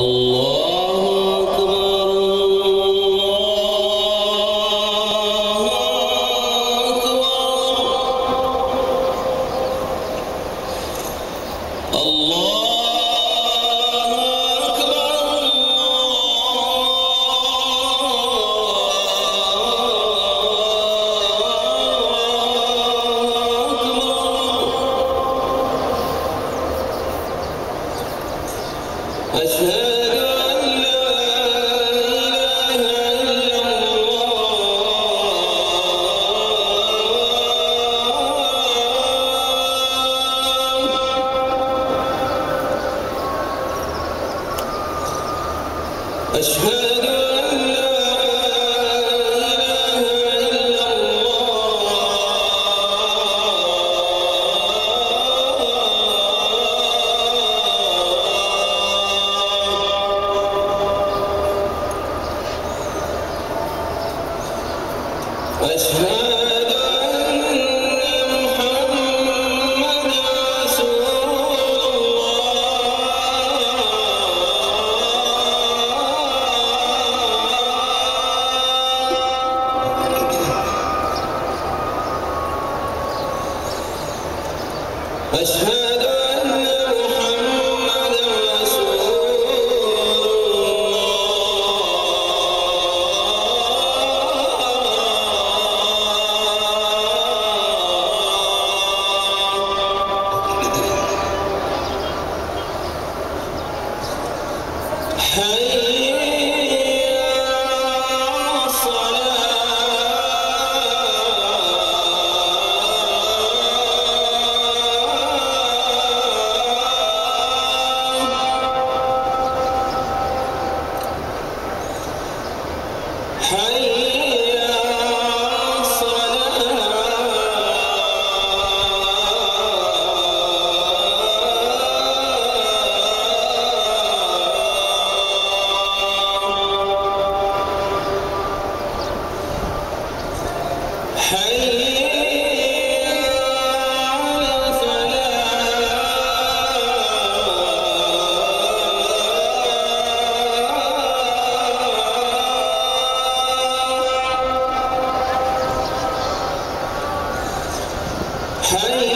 الله أشهد أشهد hanging